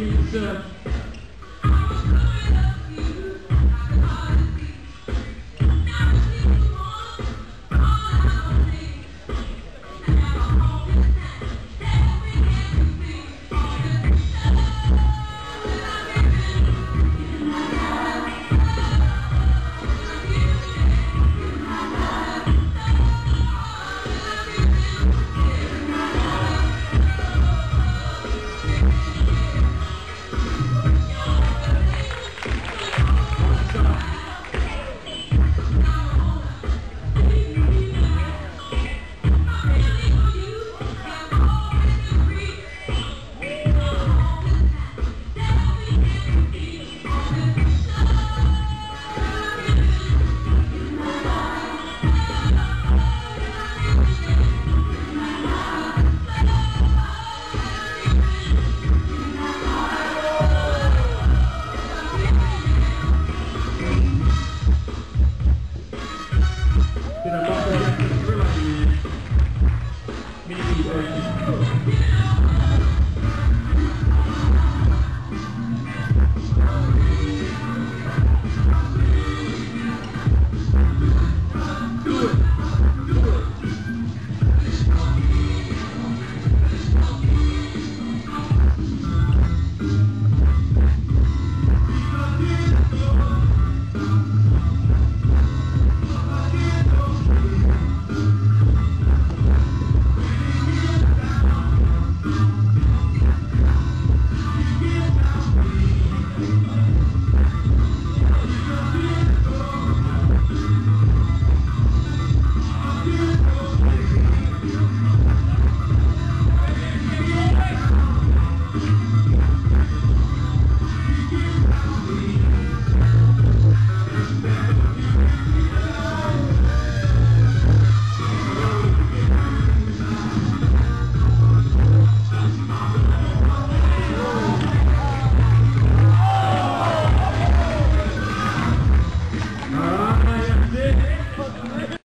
yourself. in a